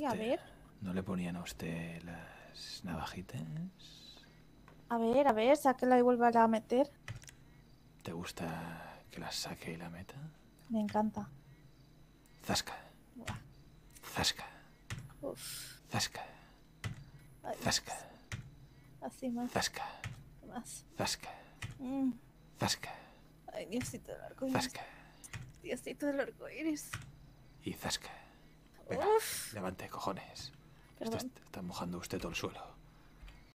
Y a ver, ¿No le ponían a usted las navajitas? a ver, a ver, sáquela y vuelva a meter. ¿Te gusta que las saque y la meta? Me encanta. Zasca, Buah. zasca, Uf, zasca, ay, zasca, así más, zasca, más. zasca, Mm, zasca, Ay, Diosito del arco iris. zasca Diosito del arco iris. y zasca. Venga, Uf, levante, cojones. Está, está mojando usted todo el suelo.